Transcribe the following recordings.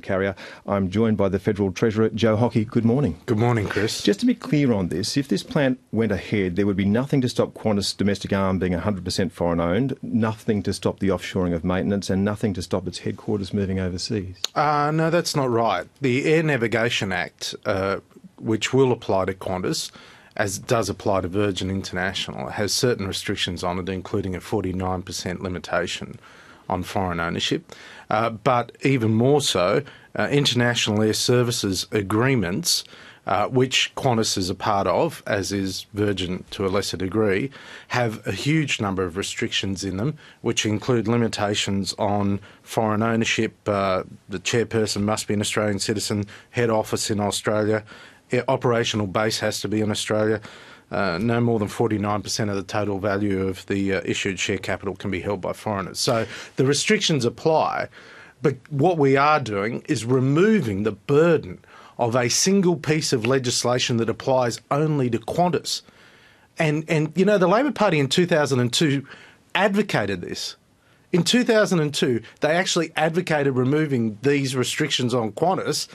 carrier. I'm joined by the Federal Treasurer, Joe Hockey. Good morning. Good morning, Chris. Just to be clear on this, if this plant went ahead, there would be nothing to stop Qantas domestic arm being 100% foreign owned, nothing to stop the offshoring of maintenance, and nothing to stop its headquarters moving overseas. Uh, no, that's not right. The Air Navigation Act, uh, which will apply to Qantas, as it does apply to Virgin International, has certain restrictions on it, including a 49% limitation on foreign ownership. Uh, but even more so, uh, international air services agreements, uh, which Qantas is a part of, as is Virgin to a lesser degree, have a huge number of restrictions in them, which include limitations on foreign ownership. Uh, the chairperson must be an Australian citizen, head office in Australia, operational base has to be in Australia. Uh, no more than 49% of the total value of the uh, issued share capital can be held by foreigners. So the restrictions apply, but what we are doing is removing the burden of a single piece of legislation that applies only to Qantas. And, and you know, the Labor Party in 2002 advocated this. In 2002, they actually advocated removing these restrictions on Qantas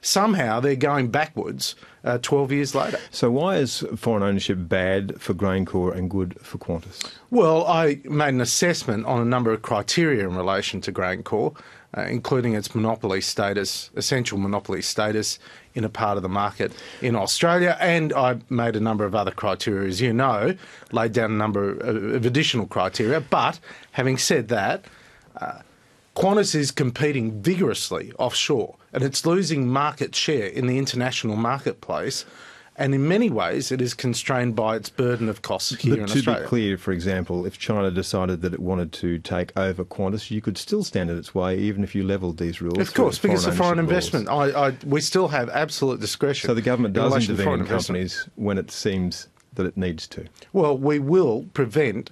somehow they're going backwards uh, 12 years later. So, why is foreign ownership bad for GrainCorp and good for Qantas? Well, I made an assessment on a number of criteria in relation to GrainCorp, uh, including its monopoly status, essential monopoly status in a part of the market in Australia, and I made a number of other criteria, as you know, laid down a number of additional criteria. But having said that, uh, Qantas is competing vigorously offshore and it's losing market share in the international marketplace. And in many ways, it is constrained by its burden of costs here but in to Australia. To be clear, for example, if China decided that it wanted to take over Qantas, you could still stand in its way, even if you levelled these rules. Of course, because of foreign investment. I, I, we still have absolute discretion. So the government does in intervene in companies when it seems that it needs to. Well, we will prevent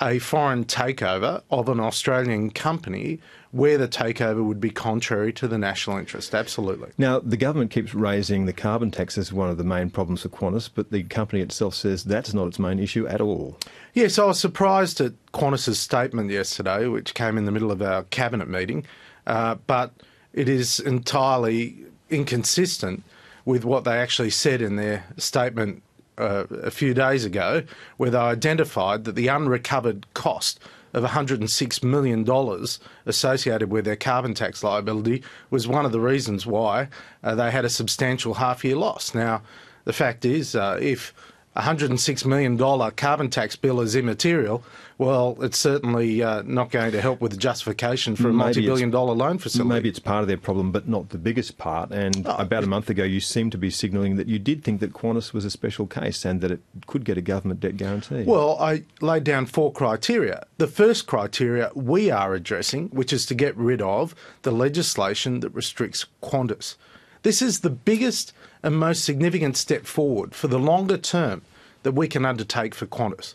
a foreign takeover of an Australian company where the takeover would be contrary to the national interest. Absolutely. Now, the government keeps raising the carbon tax as one of the main problems for Qantas, but the company itself says that's not its main issue at all. Yes, I was surprised at Qantas's statement yesterday, which came in the middle of our cabinet meeting, uh, but it is entirely inconsistent with what they actually said in their statement uh, a few days ago, where they identified that the unrecovered cost of $106 million associated with their carbon tax liability was one of the reasons why uh, they had a substantial half year loss. Now, the fact is, uh, if $106 million carbon tax bill is immaterial, well, it's certainly uh, not going to help with the justification for a multi billion dollar loan facility. Maybe it's part of their problem, but not the biggest part. And oh, about a month ago, you seemed to be signalling that you did think that Qantas was a special case and that it could get a government debt guarantee. Well, I laid down four criteria. The first criteria we are addressing, which is to get rid of the legislation that restricts Qantas. This is the biggest and most significant step forward for the longer term that we can undertake for Qantas.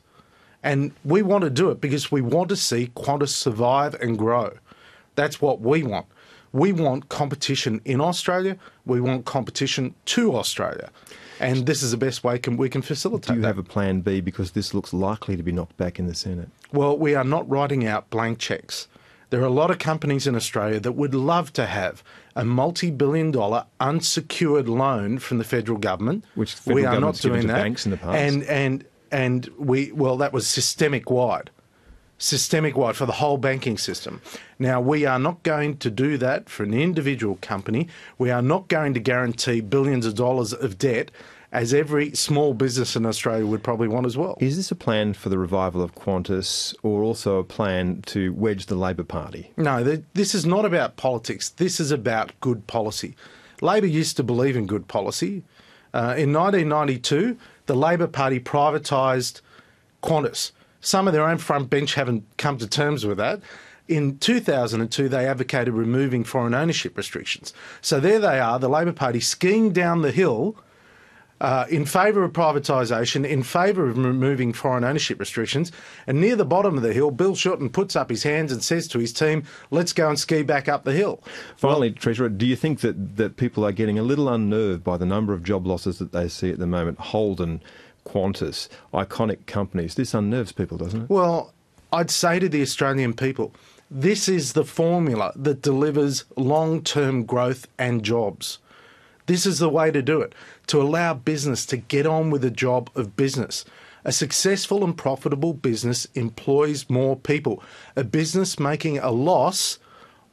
And we want to do it because we want to see Qantas survive and grow. That's what we want. We want competition in Australia. We want competition to Australia. And this is the best way can, we can facilitate Do you that. have a plan B because this looks likely to be knocked back in the Senate? Well, we are not writing out blank cheques. There are a lot of companies in Australia that would love to have a multi-billion dollar unsecured loan from the federal government. Which federal we are not doing that. Banks in the past. And and and we well that was systemic wide. Systemic wide for the whole banking system. Now, we are not going to do that for an individual company. We are not going to guarantee billions of dollars of debt as every small business in Australia would probably want as well. Is this a plan for the revival of Qantas or also a plan to wedge the Labor Party? No, this is not about politics. This is about good policy. Labor used to believe in good policy. Uh, in 1992, the Labor Party privatised Qantas. Some of their own front bench haven't come to terms with that. In 2002, they advocated removing foreign ownership restrictions. So there they are, the Labor Party skiing down the hill uh, in favour of privatisation, in favour of removing foreign ownership restrictions. And near the bottom of the hill, Bill Shorten puts up his hands and says to his team, let's go and ski back up the hill. Finally, well, Treasurer, do you think that, that people are getting a little unnerved by the number of job losses that they see at the moment? Holden, Qantas, iconic companies. This unnerves people, doesn't it? Well, I'd say to the Australian people, This is the formula that delivers long term growth and jobs. This is the way to do it to allow business to get on with the job of business. A successful and profitable business employs more people. A business making a loss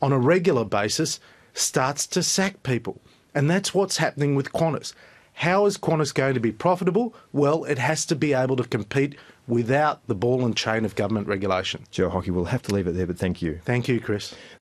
on a regular basis starts to sack people. And that's what's happening with Qantas. How is Qantas going to be profitable? Well, it has to be able to compete without the ball and chain of government regulation. Joe Hockey, we'll have to leave it there, but thank you. Thank you, Chris.